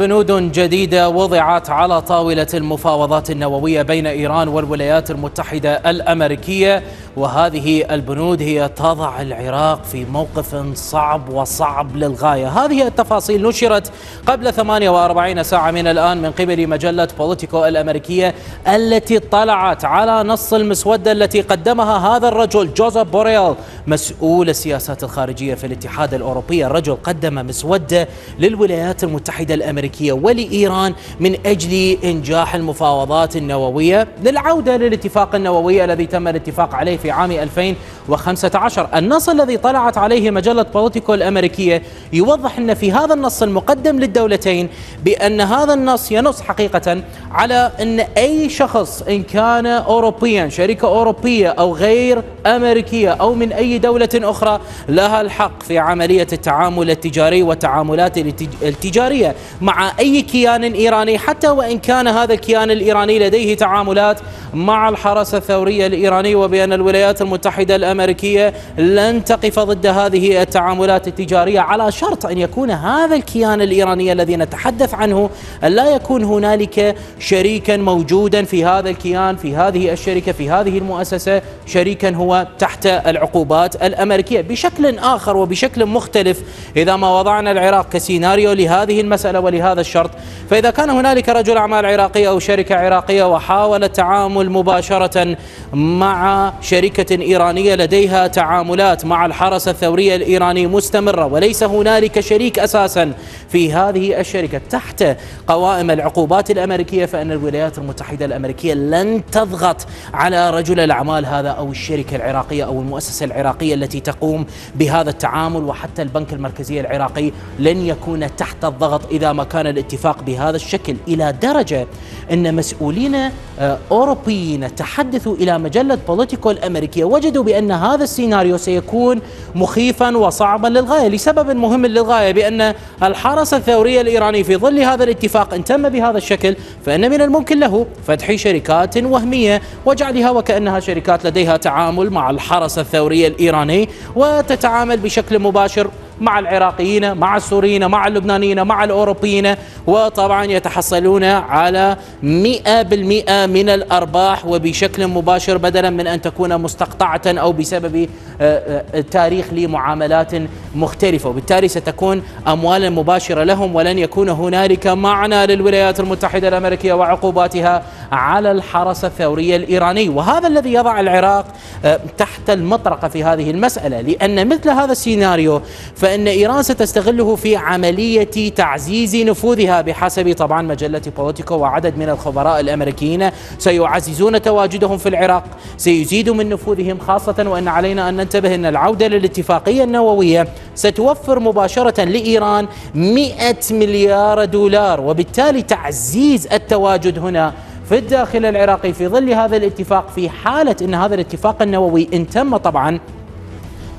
بنود جديدة وضعت على طاولة المفاوضات النووية بين إيران والولايات المتحدة الأمريكية وهذه البنود هي تضع العراق في موقف صعب وصعب للغاية. هذه التفاصيل نشرت قبل 48 ساعة من الآن من قبل مجلة بوليتيكو الأمريكية التي اطلعت على نص المسودة التي قدمها هذا الرجل جوزيف بوريل مسؤول السياسات الخارجية في الاتحاد الأوروبي. الرجل قدم مسودة للولايات المتحدة الأمريكية ولإيران من أجل إنجاح المفاوضات النووية للعودة للاتفاق النووي الذي تم الاتفاق عليه في عام 2015 النص الذي طلعت عليه مجلة بوليتيكو الأمريكية يوضح أن في هذا النص المقدم للدولتين بأن هذا النص ينص حقيقة على أن أي شخص إن كان أوروبيا شركة أوروبية أو غير أمريكية أو من أي دولة أخرى لها الحق في عملية التعامل التجاري والتعاملات التجارية مع أي كيان إيراني حتى وإن كان هذا الكيان الإيراني لديه تعاملات مع الحرس الثوري الإيراني وبأن الولايات المتحدة الأمريكية لن تقف ضد هذه التعاملات التجارية على شرط أن يكون هذا الكيان الإيراني الذي نتحدث عنه لا يكون هنالك شريكا موجودا في هذا الكيان في هذه الشركة في هذه المؤسسة شريكا هو تحت العقوبات الأمريكية. بشكل آخر وبشكل مختلف إذا ما وضعنا العراق كسيناريو لهذه المسألة ولهذا الشرط فإذا كان هنالك رجل أعمال عراقي أو شركة عراقية وحاول التعامل مباشرة مع شركة إيرانية لديها تعاملات مع الحرس الثوري الإيراني مستمرة وليس هنالك شريك أساسا في هذه الشركة. تحت قوائم العقوبات الأمريكية فإن الولايات المتحدة الأمريكية لن تضغط على رجل الأعمال هذا أو الشركة العراقية أو المؤسسة العراقية التي تقوم بهذا التعامل وحتى البنك المركزي العراقي لن يكون تحت الضغط إذا ما كان الاتفاق بهذا الشكل. إلى درجة أن مسؤولين آه، أوروبيين تحدثوا إلى مجلة بوليتيكو الأمريكية وجدوا بأن هذا السيناريو سيكون مخيفا وصعبا للغاية. لسبب مهم للغاية بأن الحرس الثوري الإيراني في ظل هذا الاتفاق إن تم بهذا الشكل فإن من الممكن له فتح شركات وهمية وجعلها وكأنها شركات لديها تعامل مع الحرس الثوري الإيراني وتتعامل بشكل مباشر مع العراقيين مع السوريين مع اللبنانيين مع الأوروبيين وطبعا يتحصلون على 100% من الأرباح وبشكل مباشر بدلا من أن تكون مستقطعة أو بسبب آه، آه، تاريخ لمعاملات مختلفة. وبالتالي ستكون أموالا مباشرة لهم ولن يكون هنالك معنى للولايات المتحدة الأمريكية وعقوباتها على الحرس الثوري الإيراني. وهذا الذي يضع العراق آه، تحت المطرقة في هذه المسألة لأن مثل هذا السيناريو فإن إيران ستستغله في عملية تعزيز نفوذها بحسب طبعا مجلة بوليتيكو وعدد من الخبراء الأمريكيين سيعززون تواجدهم في العراق. سيزيد من نفوذهم خاصة وأن علينا أن ننتبه أن العودة للاتفاقية النووية ستوفر مباشرة لإيران 100 مليار دولار وبالتالي تعزيز التواجد هنا في الداخل العراقي في ظل هذا الاتفاق في حالة أن هذا الاتفاق النووي إن تم طبعا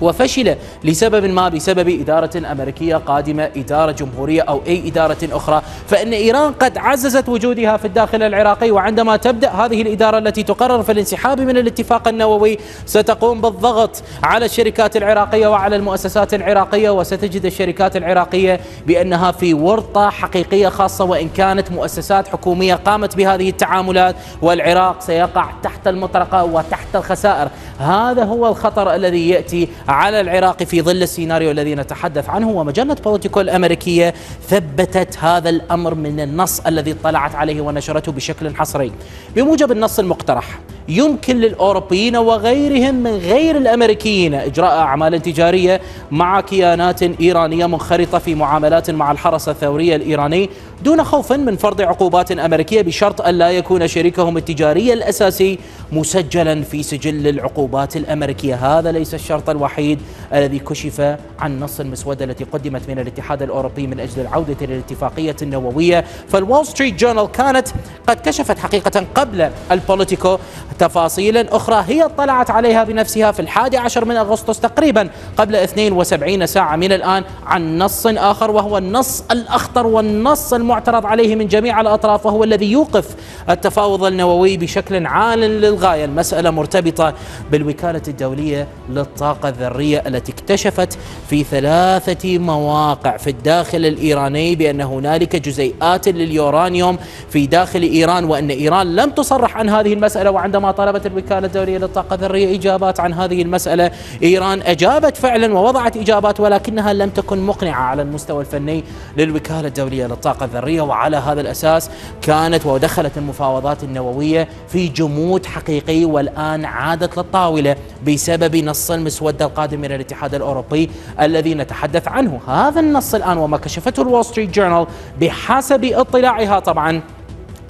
وفشل لسبب ما بسبب إدارة أمريكية قادمة إدارة جمهورية أو أي إدارة أخرى. فإن إيران قد عززت وجودها في الداخل العراقي وعندما تبدأ هذه الإدارة التي تقرر في الانسحاب من الاتفاق النووي ستقوم بالضغط على الشركات العراقية وعلى المؤسسات العراقية وستجد الشركات العراقية بأنها في ورطة حقيقية خاصة وإن كانت مؤسسات حكومية قامت بهذه التعاملات والعراق سيقع تحت المطرقة وتحت الخسائر. هذا هو الخطر الذي يأتي على العراق في ظل السيناريو الذي نتحدث عنه. ومجلة بوليتيكو الأمريكية ثبتت هذا الأمر من النص الذي اطلعت عليه ونشرته بشكل حصري. بموجب النص المقترح يمكن للأوروبيين وغيرهم من غير الأمريكيين إجراء أعمال تجارية مع كيانات إيرانية منخرطة في معاملات مع الحرس الثوري الإيراني. دون خوف من فرض عقوبات أمريكية بشرط أن لا يكون شريكهم التجاري الأساسي مسجلا في سجل العقوبات الأمريكية. هذا ليس الشرط الوحيد الذي كشف عن نص المسودة التي قدمت من الاتحاد الأوروبي من أجل العودة للاتفاقية النووية. فالوول ستريت جورنال كانت قد كشفت حقيقة قبل البوليتيكو. تفاصيل أخرى هي اطلعت عليها بنفسها في الحادي عشر من أغسطس تقريبا قبل 72 ساعة من الآن عن نص آخر وهو النص الأخطر والنص المعترض عليه من جميع الأطراف وهو الذي يوقف التفاوض النووي بشكل عال للغاية. المسألة مرتبطة بالوكالة الدولية للطاقة الذرية التي اكتشفت في ثلاثة مواقع في الداخل الإيراني بأن هنالك جزيئات لليورانيوم في داخل إيران وأن إيران لم تصرح عن هذه المسألة. وعندما طلبت الوكالة الدولية للطاقة الذرية إجابات عن هذه المسألة إيران أجابت فعلا ووضعت إجابات ولكنها لم تكن مقنعة على المستوى الفني للوكالة الدولية للطاقة الذرية. وعلى هذا الأساس كانت ودخلت المفاوضات النووية في جمود حقيقي والآن عادت للطاولة بسبب نص المسودة القادم من الاتحاد الأوروبي الذي نتحدث عنه. هذا النص الآن وما كشفته الول ستريت جورنال بحسب اطلاعها طبعا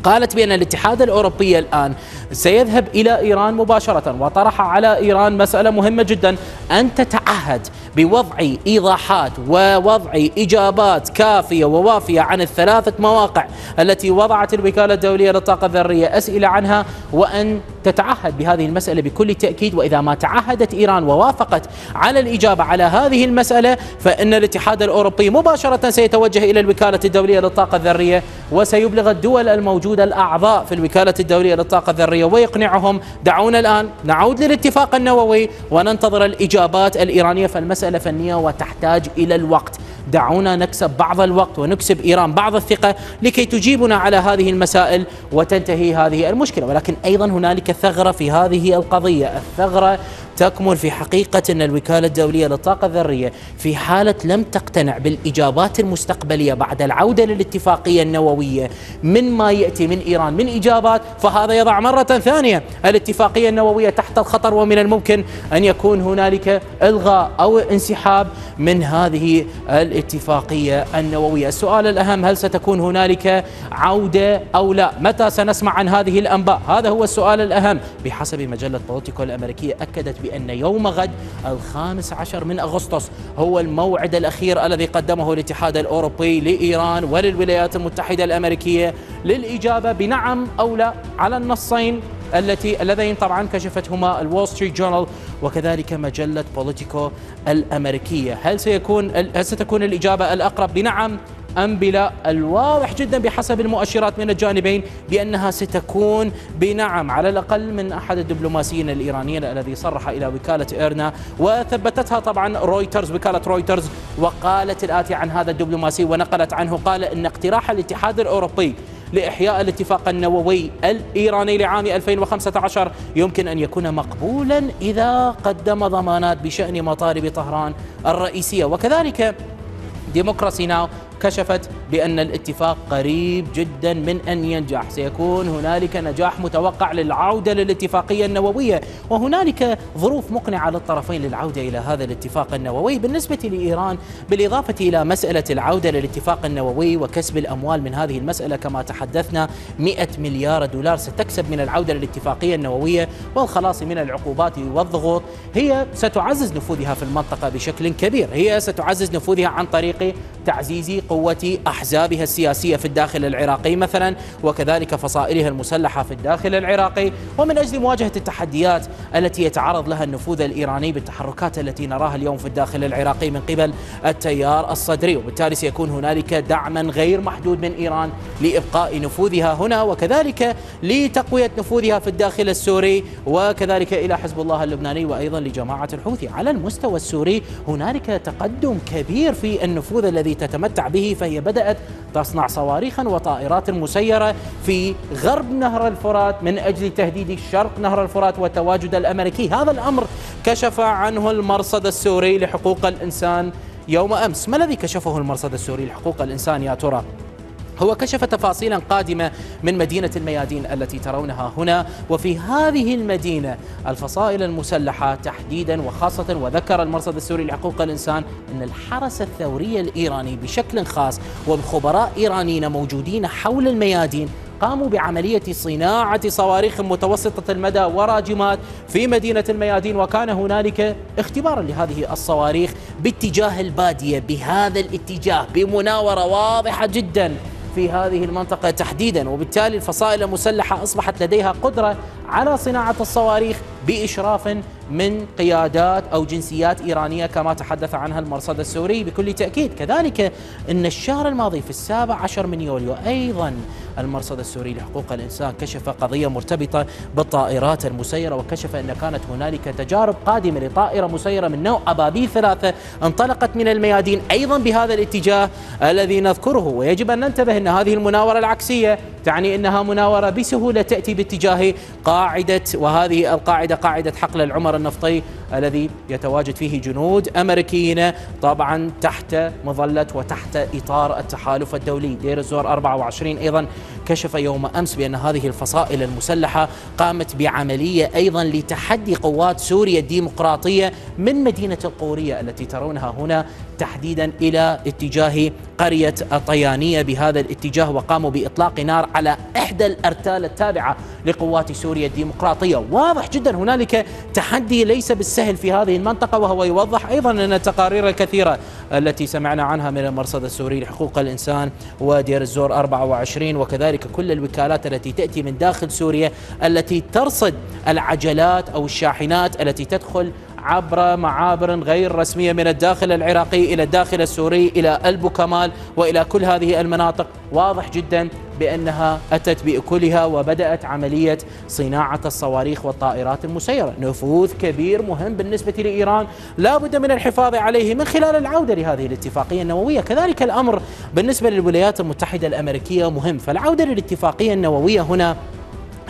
قالت بأن الاتحاد الأوروبي الآن سيذهب إلى إيران مباشرة وطرح على إيران مسألة مهمة جدا. أن تتعهد بوضع إيضاحات ووضع إجابات كافية ووافية عن الثلاثة مواقع التي وضعت الوكالة الدولية للطاقة الذرية. أسئلة عنها وأن تتعهد بهذه المسألة بكل تأكيد. وإذا ما تعهدت إيران ووافقت على الإجابة على هذه المسألة فإن الاتحاد الأوروبي مباشرة سيتوجه إلى الوكالة الدولية للطاقة الذرية وسيبلغ الدول الموجودة الأعضاء في الوكالة الدولية للطاقة الذرية. ويقنعهم دعونا الآن نعود للاتفاق النووي وننتظر الإجابات الإيرانية. فالمسألة فنية وتحتاج إلى الوقت. دعونا نكسب بعض الوقت ونكسب إيران بعض الثقة لكي تجيبنا على هذه المسائل وتنتهي هذه المشكلة. ولكن أيضا هنالك ثغرة في هذه القضية الثغرة تكمن في حقيقة أن الوكالة الدولية للطاقة الذرية في حالة لم تقتنع بالإجابات المستقبلية بعد العودة للاتفاقية النووية. من ما يأتي من إيران من إجابات فهذا يضع مرة ثانية. الاتفاقية النووية تحت الخطر ومن الممكن أن يكون هنالك إلغاء أو انسحاب من هذه الاتفاقية النووية. السؤال الأهم هل ستكون هنالك عودة أو لا؟ متى سنسمع عن هذه الأنباء؟ هذا هو السؤال الأهم. بحسب مجلة بوليتيكو الأمريكية أكدت بأن يوم غد الخامس عشر من أغسطس هو الموعد الأخير الذي قدمه الاتحاد الأوروبي لإيران وللولايات المتحدة الأمريكية للإجابة بنعم أو لا على النصين التي اللذين طبعا كشفتهما الول ستريت جورنال وكذلك مجلة بوليتيكو الأمريكية. هل سيكون هل ستكون الإجابة الأقرب بنعم أم بلا الواضح جدا بحسب المؤشرات من الجانبين بأنها ستكون بنعم على الأقل من أحد الدبلوماسيين الإيرانيين الذي صرح إلى وكالة إيرنا. وثبتتها طبعا رويترز وكالة رويترز وقالت الآتي عن هذا الدبلوماسي ونقلت عنه قال إن اقتراح الاتحاد الأوروبي لإحياء الاتفاق النووي الإيراني لعام 2015 يمكن أن يكون مقبولا إذا قدم ضمانات بشأن مطالب طهران الرئيسية. وكذلك ديمقراسي ناو كشفت بأن الاتفاق قريب جدا من أن ينجح. سيكون هنالك نجاح متوقع للعودة للاتفاقية النووية وهنالك ظروف مقنعة للطرفين للعودة إلى هذا الاتفاق النووي بالنسبة لإيران بالإضافة إلى مسألة العودة للاتفاق النووي وكسب الأموال من هذه المسألة. كما تحدثنا 100 مليار دولار ستكسب من العودة للاتفاقية النووية والخلاص من العقوبات والضغوط هي ستعزز نفوذها في المنطقة بشكل كبير. هي ستعزز نفوذها عن طريق تعزيز قوة أحزابها السياسية في الداخل العراقي مثلا وكذلك فصائلها المسلحة في الداخل العراقي. ومن أجل مواجهة التحديات التي يتعرض لها النفوذ الإيراني بالتحركات التي نراها اليوم في الداخل العراقي من قبل التيار الصدري وبالتالي سيكون هنالك دعما غير محدود من إيران لإبقاء نفوذها هنا وكذلك لتقوية نفوذها في الداخل السوري وكذلك إلى حزب الله اللبناني وأيضا لجماعة الحوثي. على المستوى السوري هنالك تقدم كبير في النفوذ الذي تتمتع به فهي بدأت تصنع صواريخا وطائرات مسيرة في غرب نهر الفرات من أجل تهديد شرق نهر الفرات والتواجد الأمريكي هذا الأمر كشف عنه المرصد السوري لحقوق الإنسان يوم أمس ما الذي كشفه المرصد السوري لحقوق الإنسان يا ترى؟ هو كشف تفاصيلا قادمة من مدينة الميادين التي ترونها هنا. وفي هذه المدينة الفصائل المسلحة تحديدا وخاصة وذكر المرصد السوري لحقوق الإنسان أن الحرس الثوري الإيراني بشكل خاص وبخبراء إيرانيين موجودين حول الميادين قاموا بعملية صناعة صواريخ متوسطة المدى وراجمات في مدينة الميادين. وكان هنالك اختبارا لهذه الصواريخ باتجاه البادية بهذا الاتجاه بمناورة واضحة جدا. في هذه المنطقة تحديدا وبالتالي الفصائل المسلحة أصبحت لديها قدرة على صناعة الصواريخ بإشراف من قيادات أو جنسيات إيرانية كما تحدث عنها المرصد السوري. بكل تأكيد كذلك أن الشهر الماضي في السابع عشر من يوليو أيضا المرصد السوري لحقوق الإنسان كشف قضية مرتبطة بالطائرات المسيرة وكشف أن كانت هنالك تجارب قادمة لطائرة مسيرة من نوع أبابيل ثلاثة انطلقت من الميادين أيضا بهذا الاتجاه الذي نذكره. ويجب أن ننتبه أن هذه المناورة العكسية تعني أنها مناورة بسهولة تأتي باتجاه قاعدة وهذه القاعدة قاعدة حقل العمر النفطي الذي يتواجد فيه جنود أمريكيين طبعا تحت مظلة وتحت إطار التحالف الدولي. دير الزور 24 أيضا كشف يوم أمس بأن هذه الفصائل المسلحة قامت بعملية أيضا لتحدي قوات سوريا الديمقراطية من مدينة القورية التي ترونها هنا تحديدا إلى اتجاه قرية الطيانية بهذا الاتجاه وقاموا بإطلاق نار على إحدى الأرتال التابعة لقوات سوريا الديمقراطية. واضح جدا هنالك تحدي ليس بالسهل في هذه المنطقة وهو يوضح أيضا أن التقارير الكثيرة التي سمعنا عنها من المرصد السوري لحقوق الإنسان ودير الزور 24 وكذلك كل الوكالات التي تأتي من داخل سوريا التي ترصد العجلات أو الشاحنات التي تدخل عبر معابر غير رسمية من الداخل العراقي إلى الداخل السوري إلى البوكمال وإلى كل هذه المناطق. واضح جدا بأنها أتت بأكلها وبدأت عملية صناعة الصواريخ والطائرات المسيرة. نفوذ كبير مهم بالنسبة لإيران. لا بد من الحفاظ عليه من خلال العودة لهذه الاتفاقية النووية. كذلك الأمر بالنسبة للولايات المتحدة الأمريكية مهم فالعودة للاتفاقية النووية هنا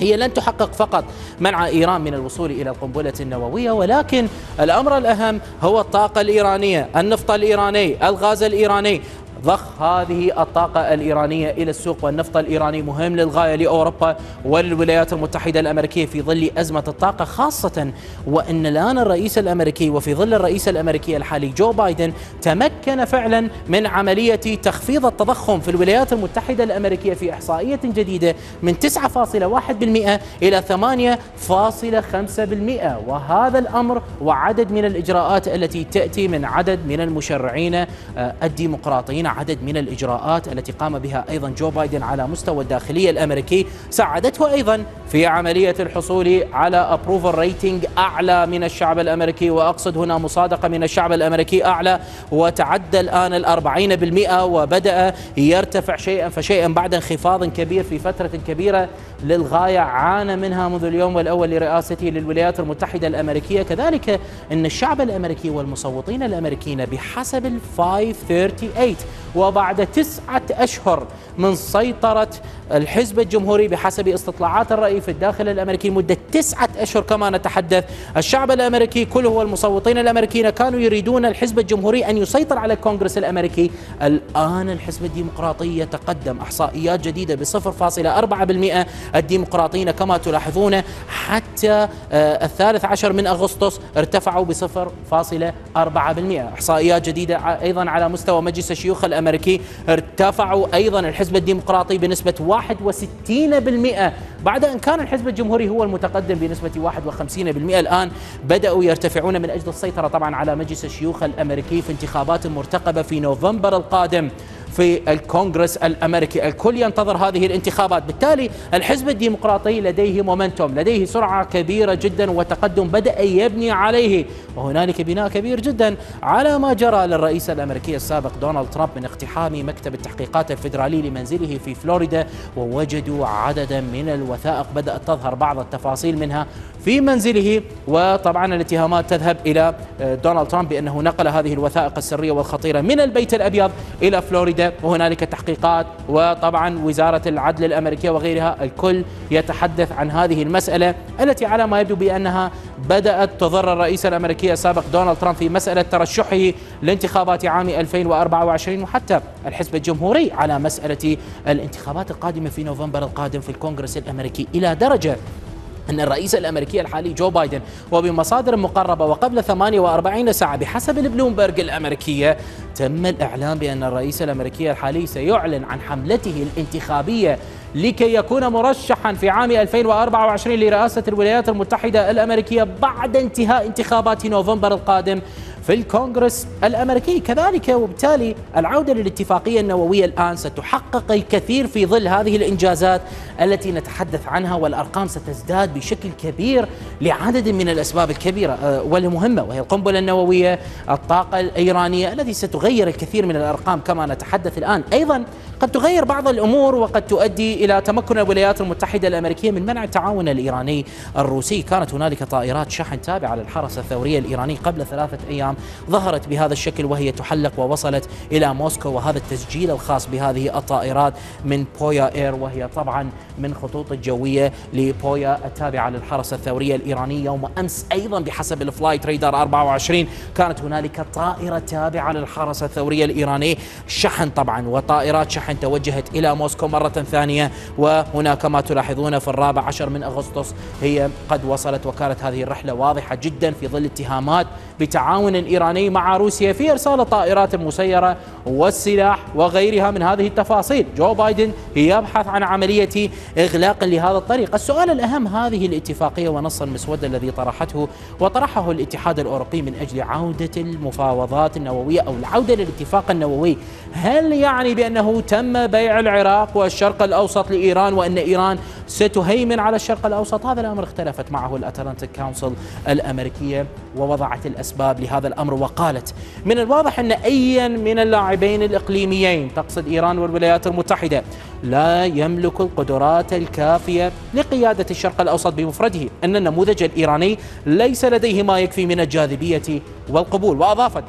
هي لن تحقق فقط منع إيران من الوصول إلى القنبلة النووية ولكن الأمر الأهم هو الطاقة الإيرانية، النفط الإيراني، الغاز الإيراني، ضخ هذه الطاقة الإيرانية إلى السوق والنفط الإيراني مهم للغاية لأوروبا وللولايات المتحدة الأمريكية في ظل أزمة الطاقة خاصة وأن الآن الرئيس الأمريكي وفي ظل الرئيس الأمريكي الحالي جو بايدن تمكن فعلا من عملية تخفيض التضخم في الولايات المتحدة الأمريكية في إحصائية جديدة من 9.1% إلى 8.5% وهذا الأمر وعدد من الإجراءات التي تأتي من عدد من المشرعين آه، الديمقراطيين عدد من الإجراءات التي قام بها أيضا جو بايدن على مستوى الداخلية الأمريكي. ساعدته أيضا في عملية الحصول على approval rating أعلى من الشعب الأمريكي وأقصد هنا مصادقة من الشعب الأمريكي أعلى وتعدى الآن الأربعين بالمئة وبدأ يرتفع شيئا فشيئا بعد انخفاض كبير في فترة كبيرة للغاية عانى منها منذ اليوم الأول لرئاسته للولايات المتحدة الأمريكية. كذلك أن الشعب الأمريكي والمصوتين الأمريكيين بحسب ال 538 وبعد تسعة أشهر من سيطرة الحزب الجمهوري بحسب استطلاعات الرأي في الداخل الأمريكي مدة تسعة أشهر كما نتحدث. الشعب الأمريكي كله والمصوتين الأمريكيين كانوا يريدون الحزب الجمهوري أن يسيطر على الكونغرس الأمريكي. الآن الحزب الديمقراطي يتقدم إحصائيات جديدة ب 0.4% الديمقراطيين كما تلاحظون حتى آه، الثالث عشر من أغسطس ارتفعوا ب 0.4% إحصائيات جديدة أيضا على مستوى مجلس الشيوخ الأمريكي. ارتفعوا أيضا الحزب الديمقراطي بنسبة 61% بعد أن كان الحزب الجمهوري هو المتقدم بنسبة 51% الآن بدأوا يرتفعون من أجل السيطرة طبعا على مجلس الشيوخ الأمريكي في انتخابات مرتقبة في نوفمبر القادم. في الكونغرس الأمريكي، الكل ينتظر هذه الانتخابات، بالتالي الحزب الديمقراطي لديه مومنتوم، لديه سرعة كبيرة جدا وتقدم بدأ يبني عليه، وهنالك بناء كبير جدا على ما جرى للرئيس الأمريكي السابق دونالد ترامب من اقتحام مكتب التحقيقات الفدرالي لمنزله في فلوريدا. ووجدوا عددا من الوثائق بدأت تظهر بعض التفاصيل منها في منزله. وطبعا الاتهامات تذهب إلى دونالد ترامب بأنه نقل هذه الوثائق السرية والخطيرة من البيت الأبيض إلى فلوريدا. وهنالك تحقيقات وطبعا وزارة العدل الأمريكية وغيرها الكل يتحدث عن هذه المسألة التي على ما يبدو بأنها بدأت تضر الرئيس الأمريكي السابق دونالد ترامب في مسألة ترشحه لانتخابات عام 2024 وحتى الحزب الجمهوري على مسألة الانتخابات القادمة في نوفمبر القادم في الكونغرس الأمريكي. إلى درجة أن الرئيس الأمريكي الحالي جو بايدن وبمصادر مقربة وقبل 48 ساعة بحسب البلومبرج الأمريكية تم الإعلان بأن الرئيس الأمريكي الحالي سيعلن عن حملته الانتخابية لكي يكون مرشحا في عام 2024 لرئاسة الولايات المتحدة الأمريكية بعد انتهاء انتخابات نوفمبر القادم في الكونغرس الأمريكي. كذلك وبالتالي العودة للاتفاقية النووية الآن ستحقق الكثير في ظل هذه الإنجازات التي نتحدث عنها والأرقام ستزداد بشكل كبير لعدد من الأسباب الكبيرة آه، والمهمة وهي القنبلة النووية، الطاقة الإيرانية التي ستغير الكثير من الأرقام كما نتحدث الآن، أيضا قد تغير بعض الأمور وقد تؤدي إلى تمكن الولايات المتحدة الأمريكية من منع التعاون الإيراني الروسي، كانت هنالك طائرات شحن تابعة للحرس الثوري الإيراني قبل ثلاثة أيام. ظهرت بهذا الشكل وهي تحلق ووصلت إلى موسكو وهذا التسجيل الخاص بهذه الطائرات من بويا إير وهي طبعا من خطوط الجوية لبويا التابعة للحرس الثوري الإيراني. يوم أمس أيضا بحسب ال Flightradar 24 كانت هنالك طائرة تابعة للحرس الثوري الإيراني. شحن طبعا وطائرات شحن توجهت إلى موسكو مرة ثانية وهنا كما تلاحظون في الرابع عشر من أغسطس هي قد وصلت وكانت هذه الرحلة واضحة جدا في ظل اتهامات بتعاون إيراني مع روسيا في إرسال الطائرات المسيره والسلاح وغيرها من هذه التفاصيل. جو بايدن يبحث عن عملية إغلاق لهذا الطريق. السؤال الأهم هذه الاتفاقية ونص المسوده الذي طرحته وطرحه الاتحاد الأوروبي من أجل عودة المفاوضات النووية أو العودة للاتفاق النووي. هل يعني بأنه تم بيع العراق والشرق الأوسط لإيران وإن إيران ستهيمن على الشرق الأوسط. هذا الأمر اختلفت معه الأتلانتيك كونسل الأمريكية ووضعت الأسباب لهذا الأمر وقالت من الواضح أن ايا من اللاعبين الإقليميين تقصد إيران والولايات المتحدة لا يملك القدرات الكافية لقيادة الشرق الأوسط بمفرده. إن النموذج الإيراني ليس لديه ما يكفي من الجاذبية والقبول. وأضافت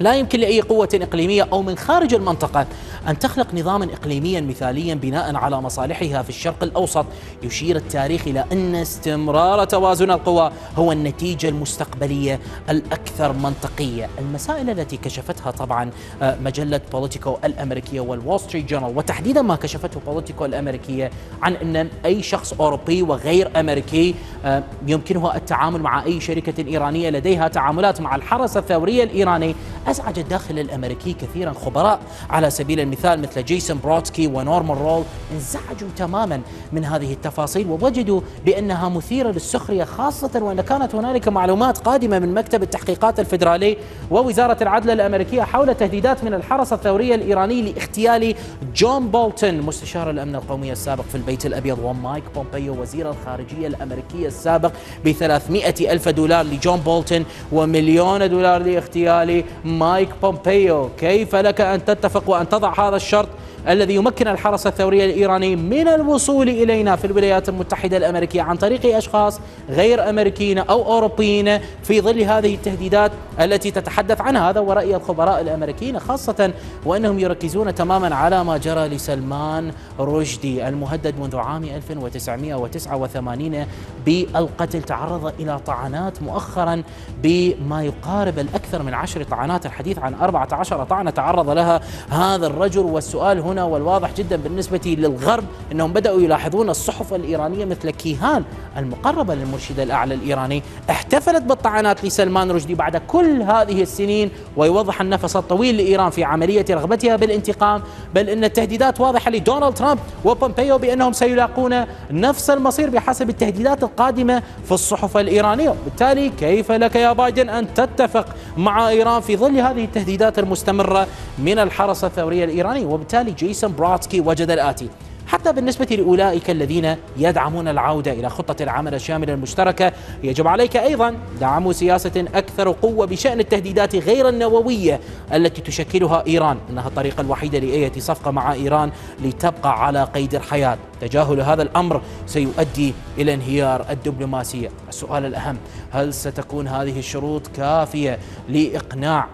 لا يمكن لأي قوة إقليمية أو من خارج المنطقة أن تخلق نظاما إقليميا مثاليا بناء على مصالحها في الشرق الأوسط. يشير التاريخ إلى أن استمرار توازن القوى هو النتيجة المستقبلية الأكثر منطقية. المسائل التي كشفتها طبعا آه، مجلة بوليتيكو الأمريكية والوول ستريت جورنال وتحديدا ما كشفته بوليتيكو الأمريكية عن أن أي شخص أوروبي وغير أمريكي آه، يمكنه التعامل مع أي شركة إيرانية لديها تعاملات مع الحرس الثوري الإيراني أزعج الداخل الأمريكي كثيرا خبراء. على سبيل المثال مثل جيسون بروتسكي ونورمان رول انزعجوا تماما من هذه التفاصيل ووجدوا بأنها مثيرة للسخرية خاصة وأن كانت هنالك معلومات قادمة من مكتب التحقيقات الفيدرالي ووزارة العدل الأمريكية حول تهديدات من الحرس الثوري الإيراني لإغتيال جون بولتون مستشار الأمن القومي السابق في البيت الأبيض ومايك بومبيو وزير الخارجية الأمريكية السابق ب 300 ألف دولار لجون بولتون ومليون دولار لإغتيال مايك بومبيو. كيف لك أن تتفق وأن تضع هذا الشرط الذي يمكن الحرس الثوري الإيراني من الوصول إلينا في الولايات المتحدة الأمريكية عن طريق أشخاص غير أمريكيين أو أوروبيين في ظل هذه التهديدات التي تتحدث عنها. هذا ورأي الخبراء الأمريكيين خاصة وأنهم يركزون تماما على ما جرى لسلمان رشدي المهدد منذ عام 1989 بالقتل. تعرض إلى طعنات مؤخرا بما يقارب الأكثر من عشر طعنات الحديث عن 14 طعنة تعرض لها هذا الرجل. والسؤال هنا والواضح جدا بالنسبة للغرب أنهم بدأوا يلاحظون الصحف الإيرانية مثل كيهان المقربة للمرشد الأعلى الإيراني. احتفلت بالطعنات لسلمان رشدي بعد كل هذه السنين ويوضح النفس الطويل لإيران في عملية رغبتها بالانتقام بل أن التهديدات واضحة لدونالد ترامب وبومبيو بأنهم سيلاقون نفس المصير بحسب التهديدات القادمة في الصحف الإيرانية. بالتالي كيف لك يا بايدن أن تتفق مع إيران في ظل هذه التهديدات المستمرة من الحرس الثوري الإيراني؟ وبالتالي جيسون براتسكي وجد الآتي. حتى بالنسبة لأولئك الذين يدعمون العودة إلى خطة العمل الشاملة المشتركة يجب عليك أيضا دعم سياسة أكثر قوة بشأن التهديدات غير النووية التي تشكلها إيران. إنها الطريقة الوحيدة لأية صفقة مع إيران لتبقى على قيد الحياة. تجاهل هذا الأمر سيؤدي إلى انهيار الدبلوماسية. السؤال الأهم هل ستكون هذه الشروط كافية لإقناع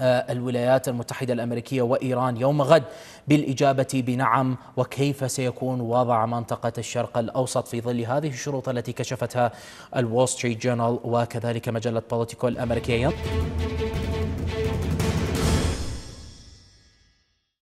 الولايات المتحدة الأمريكية وإيران يوم غد بالإجابة بنعم وكيف سيكون وضع منطقة الشرق الأوسط في ظل هذه الشروط التي كشفتها الول ستريت جورنال وكذلك مجلة بوليتيكو الأمريكية.